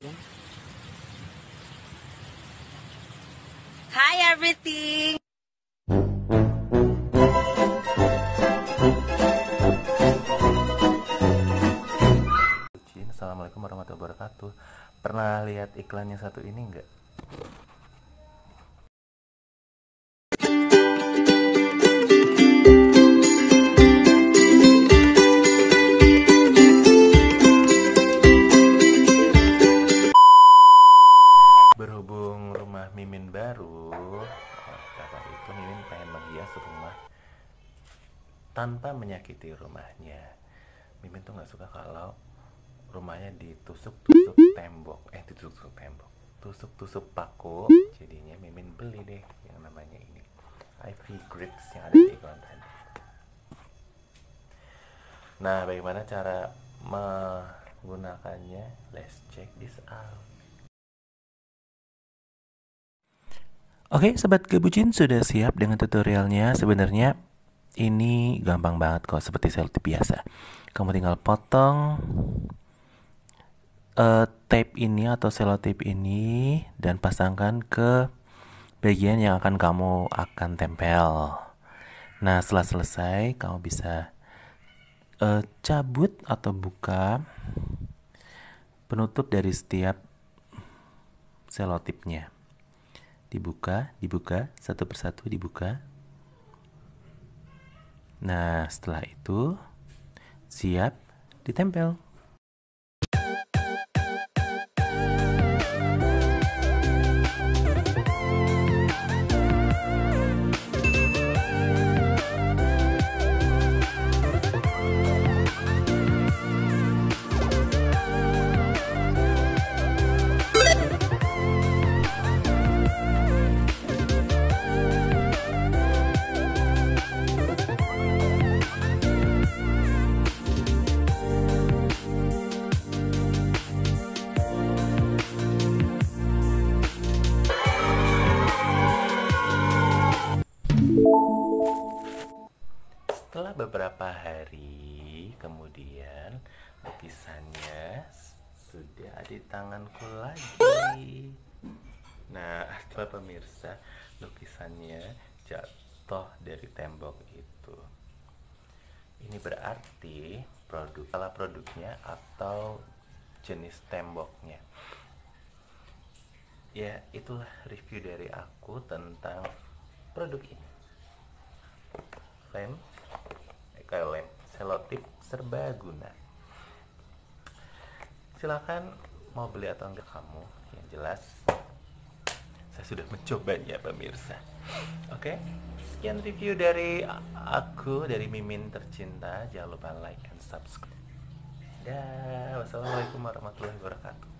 Hi everything! Assalamualaikum warahmatullahi wabarakatuh Pernah lihat iklan yang satu ini enggak? Tanpa menyakiti rumahnya. Mimin tuh nggak suka kalau rumahnya ditusuk-tusuk tembok. Eh ditusuk tembok. Tusuk-tusuk paku. Jadinya mimin beli deh yang namanya ini. Ivy Grips yang ada di iklan tadi nah bagaimana cara menggunakannya? Let's check this out. Oke, sobat kebucin sudah siap dengan tutorialnya. Sebenarnya ini gampang banget kok, seperti selotip biasa. Kamu tinggal potong uh, tape ini atau selotip ini dan pasangkan ke bagian yang akan kamu akan tempel. Nah, setelah selesai, kamu bisa uh, cabut atau buka penutup dari setiap selotipnya dibuka, dibuka, satu persatu dibuka. Nah, setelah itu siap ditempel. Beberapa hari kemudian lukisannya sudah di tanganku lagi. Nah, coba pemirsa, lukisannya jatuh dari tembok itu. Ini berarti produk salah produknya atau jenis temboknya. Ya, itulah review dari aku tentang produk ini. Lem lem selotip serbaguna silakan mau beli atau enggak kamu yang jelas saya sudah mencobanya pemirsa. Oke sekian review dari aku dari Mimin tercinta. Jangan lupa like and subscribe. Dah wassalamualaikum warahmatullahi wabarakatuh